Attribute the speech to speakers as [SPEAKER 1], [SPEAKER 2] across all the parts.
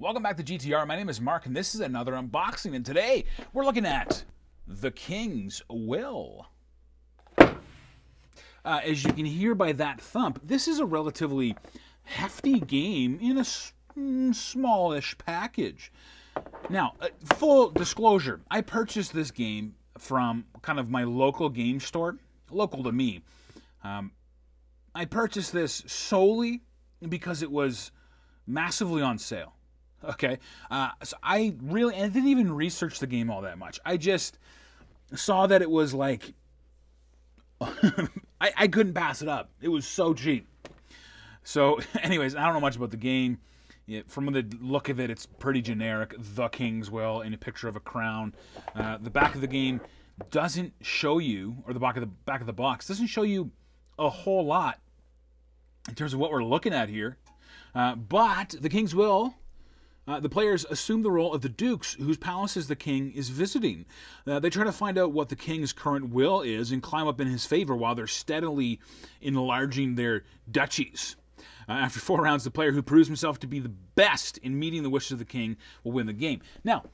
[SPEAKER 1] Welcome back to GTR. My name is Mark, and this is another unboxing. And today we're looking at The King's Will. Uh, as you can hear by that thump, this is a relatively hefty game in a mm, smallish package. Now, uh, full disclosure, I purchased this game from kind of my local game store, local to me. Um, I purchased this solely because it was massively on sale. Okay, uh, so I really I didn't even research the game all that much. I just saw that it was like I, I couldn't pass it up. It was so cheap. So, anyways, I don't know much about the game. Yeah, from the look of it, it's pretty generic. The King's Will in a picture of a crown. Uh, the back of the game doesn't show you, or the back of the back of the box doesn't show you a whole lot in terms of what we're looking at here. Uh, but the King's Will uh, the players assume the role of the dukes whose palaces the king is visiting. Uh, they try to find out what the king's current will is and climb up in his favor while they're steadily enlarging their duchies. Uh, after four rounds, the player who proves himself to be the best in meeting the wishes of the king will win the game. Now,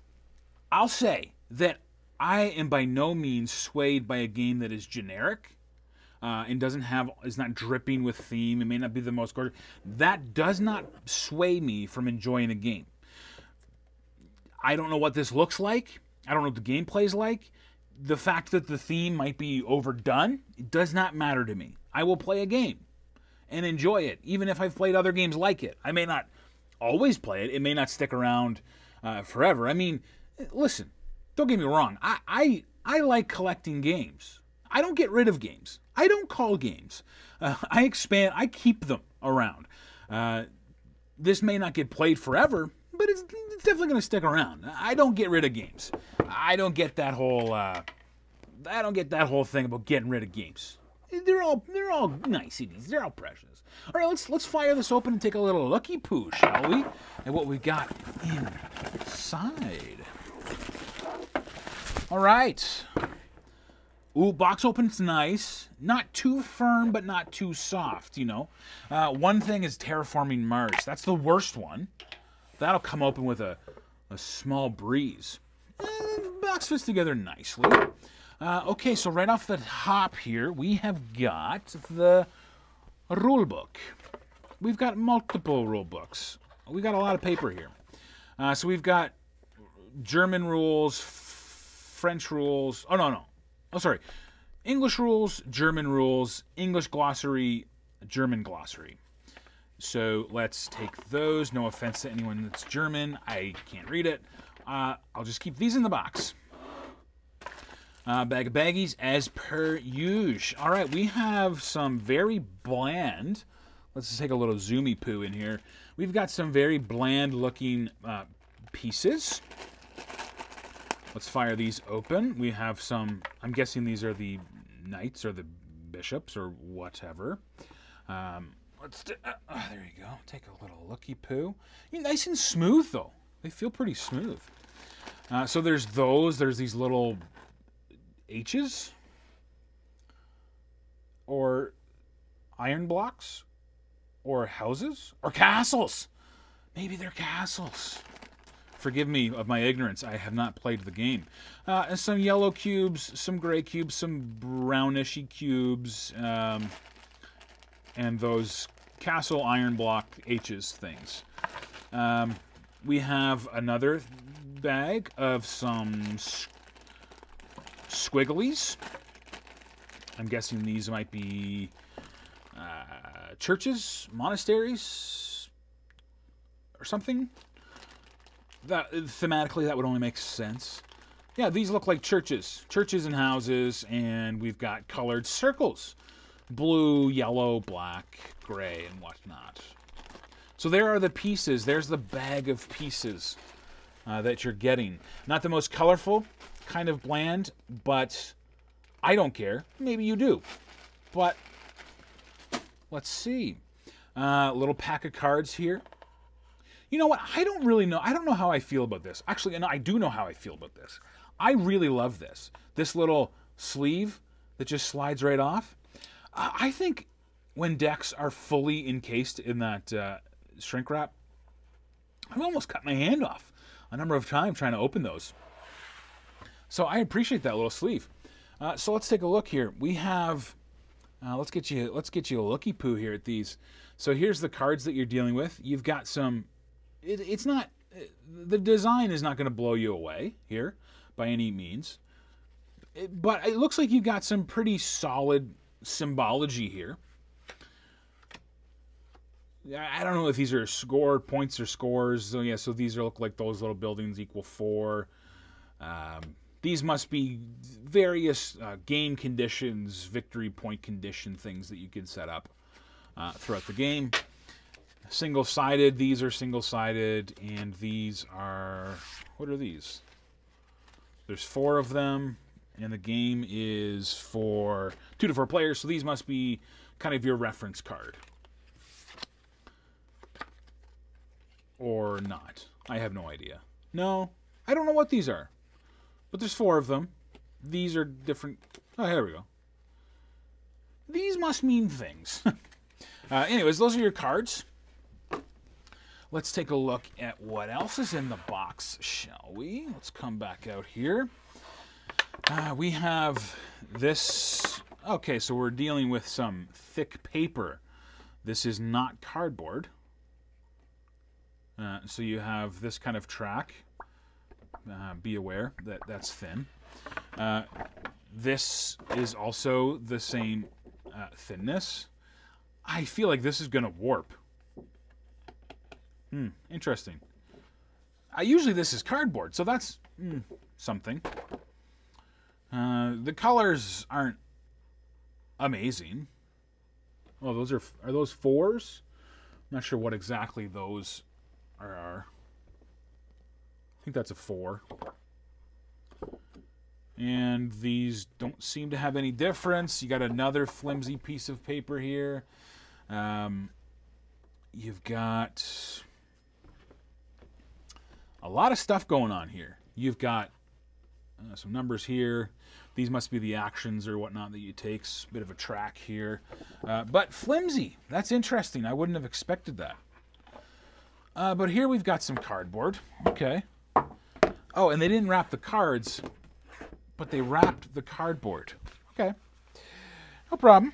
[SPEAKER 1] I'll say that I am by no means swayed by a game that is generic. Uh, and doesn't have is not dripping with theme. It may not be the most gorgeous. That does not sway me from enjoying a game. I don't know what this looks like. I don't know what the gameplay is like. The fact that the theme might be overdone, it does not matter to me. I will play a game and enjoy it, even if I've played other games like it. I may not always play it. It may not stick around uh, forever. I mean, listen, don't get me wrong. I, I I like collecting games. I don't get rid of games. I don't call games. Uh, I expand. I keep them around. Uh, this may not get played forever, but it's, it's definitely going to stick around. I don't get rid of games. I don't get that whole uh, I don't get that whole thing about getting rid of games. They're all they're all niceties. They're all precious. All right, let's let's fire this open and take a little lucky poo, shall we? And what we got inside. All right. Ooh, box open's nice. Not too firm, but not too soft, you know. Uh, one thing is terraforming Mars. That's the worst one. That'll come open with a, a small breeze. And box fits together nicely. Uh, okay, so right off the top here, we have got the rule book. We've got multiple rule books. We got a lot of paper here. Uh, so we've got German rules, French rules. Oh, no, no. Oh, sorry. English rules, German rules, English glossary, German glossary. So let's take those. No offense to anyone that's German. I can't read it. Uh, I'll just keep these in the box. Uh, bag of baggies as per usual. All right, we have some very bland. Let's just take a little zoomy poo in here. We've got some very bland looking uh, pieces. Let's fire these open. We have some, I'm guessing these are the knights or the bishops or whatever. Um, Let's do, uh, oh, there you go. Take a little looky poo. You're nice and smooth though. They feel pretty smooth. Uh, so there's those. There's these little H's or iron blocks or houses or castles. Maybe they're castles. Forgive me of my ignorance. I have not played the game. Uh, and some yellow cubes, some gray cubes, some brownishy cubes, um, and those castle iron block H's things. Um, we have another bag of some squigglies. I'm guessing these might be uh, churches, monasteries, or something. That thematically, that would only make sense. Yeah, these look like churches, churches and houses, and we've got colored circles blue, yellow, black, gray, and whatnot. So there are the pieces. There's the bag of pieces uh, that you're getting. Not the most colorful, kind of bland, but I don't care. Maybe you do. But let's see. A uh, little pack of cards here. You know what? I don't really know. I don't know how I feel about this. Actually, I do know how I feel about this. I really love this. This little sleeve that just slides right off. I think when decks are fully encased in that uh, shrink wrap, I've almost cut my hand off a number of times trying to open those. So I appreciate that little sleeve. Uh, so let's take a look here. We have, uh, let's get you, let's get you a looky poo here at these. So here's the cards that you're dealing with. You've got some, it, it's not, the design is not going to blow you away here by any means. It, but it looks like you've got some pretty solid symbology here. I don't know if these are score points or scores. So yeah, so these look like those little buildings equal four. Um, these must be various uh, game conditions, victory point condition things that you can set up uh, throughout the game. Single sided, these are single sided, and these are. What are these? There's four of them, and the game is for two to four players, so these must be kind of your reference card. or not. I have no idea. No, I don't know what these are. But there's four of them. These are different. Oh, here we go. These must mean things. uh, anyways, those are your cards. Let's take a look at what else is in the box, shall we? Let's come back out here. Uh, we have this. Okay, so we're dealing with some thick paper. This is not cardboard. Uh, so you have this kind of track. Uh, be aware that that's thin. Uh, this is also the same uh, thinness. I feel like this is going to warp. Hmm, interesting. I usually this is cardboard, so that's mm, something. Uh, the colors aren't amazing. Oh, those are are those fours? I'm not sure what exactly those are. I think that's a four. And these don't seem to have any difference. You got another flimsy piece of paper here. Um, you've got a lot of stuff going on here. You've got uh, some numbers here. These must be the actions or whatnot that you take. Bit of a track here. Uh, but flimsy. That's interesting. I wouldn't have expected that. Uh, but here we've got some cardboard. Okay. Oh, and they didn't wrap the cards, but they wrapped the cardboard. Okay. No problem.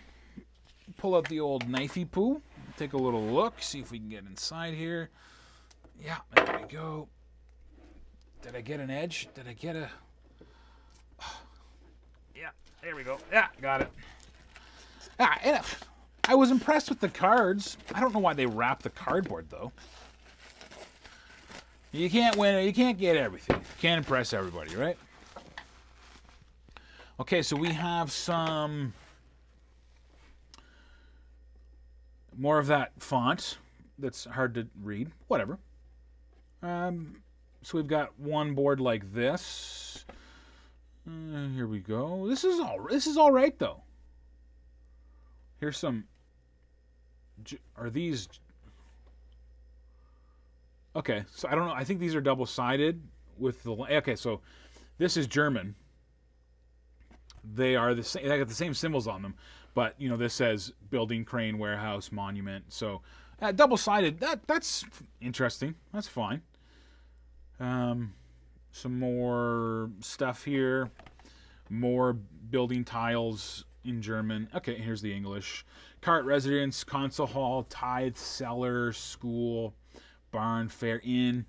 [SPEAKER 1] Pull out the old knifey poo. Take a little look. See if we can get inside here. Yeah, there we go. Did I get an edge? Did I get a... Yeah, there we go. Yeah, got it. Ah, and I was impressed with the cards. I don't know why they wrap the cardboard, though. You can't win. You can't get everything. You can't impress everybody, right? Okay, so we have some more of that font that's hard to read. Whatever. Um, so we've got one board like this. Uh, here we go. This is all. This is all right though. Here's some. Are these Okay, so I don't know. I think these are double sided with the. Okay, so this is German. They are the same. They got the same symbols on them, but you know this says building, crane, warehouse, monument. So uh, double sided. That that's interesting. That's fine. Um, some more stuff here. More building tiles in German. Okay, here's the English. Cart residence, council hall, tithe, cellar, school barn, fair, inn.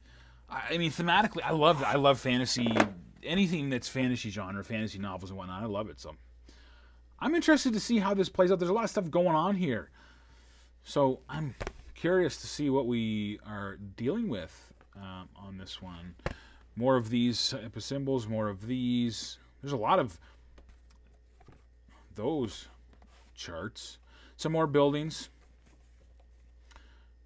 [SPEAKER 1] I mean, thematically, I love I love fantasy. Anything that's fantasy genre, fantasy novels and whatnot, I love it. So I'm interested to see how this plays out. There's a lot of stuff going on here, so I'm curious to see what we are dealing with um, on this one. More of these type of symbols, more of these. There's a lot of those charts. Some more buildings.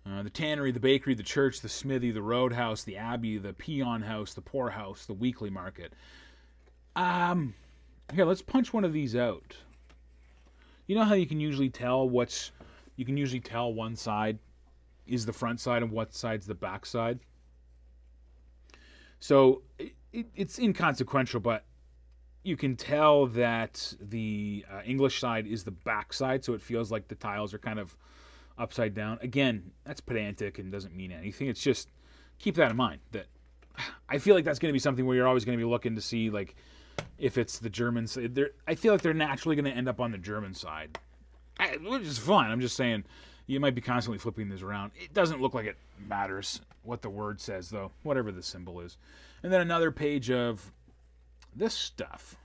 [SPEAKER 1] Uh, the tannery, the bakery, the church, the smithy, the roadhouse, the abbey, the peon house, the poorhouse, the weekly market. Um, here, let's punch one of these out. You know how you can usually tell what's, you can usually tell one side is the front side and what side's the back side. So it, it, it's inconsequential, but you can tell that the uh, English side is the back side, so it feels like the tiles are kind of upside down. Again, that's pedantic and doesn't mean anything. It's just keep that in mind. That I feel like that's going to be something where you're always going to be looking to see like if it's the German side. I feel like they're naturally going to end up on the German side, which is fine. I'm just saying you might be constantly flipping this around. It doesn't look like it matters what the word says, though, whatever the symbol is. And then another page of this stuff.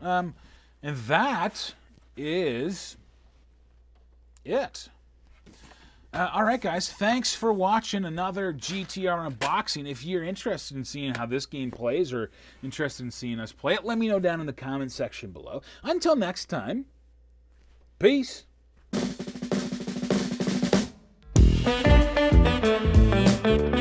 [SPEAKER 1] Um, and that is it. Uh, all right, guys. Thanks for watching another GTR unboxing. If you're interested in seeing how this game plays or interested in seeing us play it, let me know down in the comment section below. Until next time, peace. Thank you.